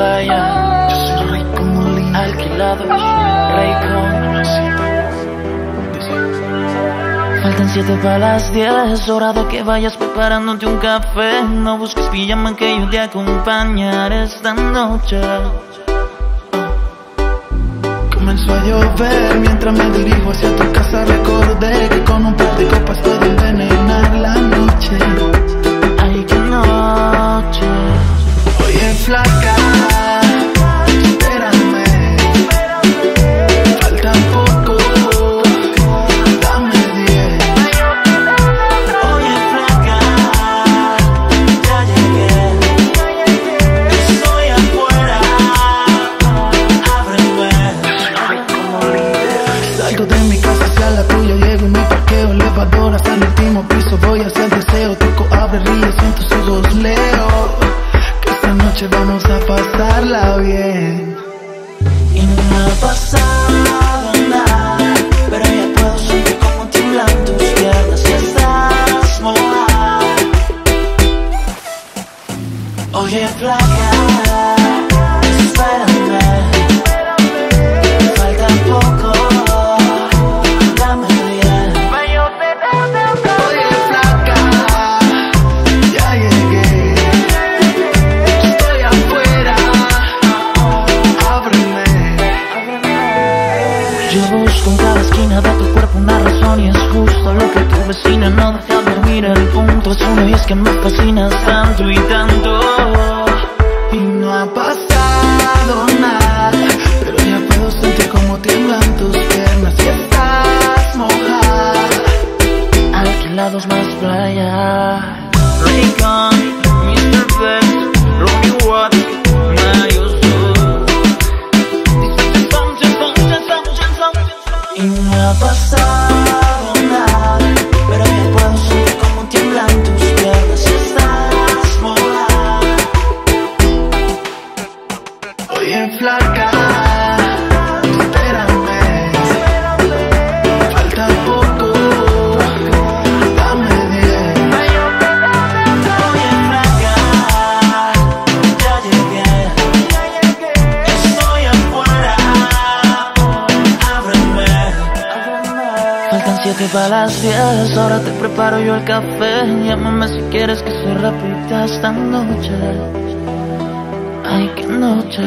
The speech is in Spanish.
Yo soy rico Molina. Alquilados, Raycon. Faltan siete para las diez, hora de que vayas preparándote un café. No busques pijama que yo te acompañaré esta noche. Comenzó a llover mientras me dirijo hacia tu casa. Recordé sus leo. Que esta noche vamos a pasarla bien. Y no ha pasado nada, pero ya puedo sentir como tiemblan tus piernas si estás mojada. Oye, flaca, Yo busco en cada esquina de tu cuerpo una razón y es justo lo que tu vecina no deja dormir el punto es uno y es que me fascinas tanto y tanto Y no ha pasado nada, pero ya puedo sentir como tiemblan tus piernas si estás mojada. alquilados más playa Raycon, Mr. Best, Romy Watts, Mario ha Faltan siete para diez. Ahora te preparo yo el café. Llámame si quieres que se repita esta noche. Ay, qué noche.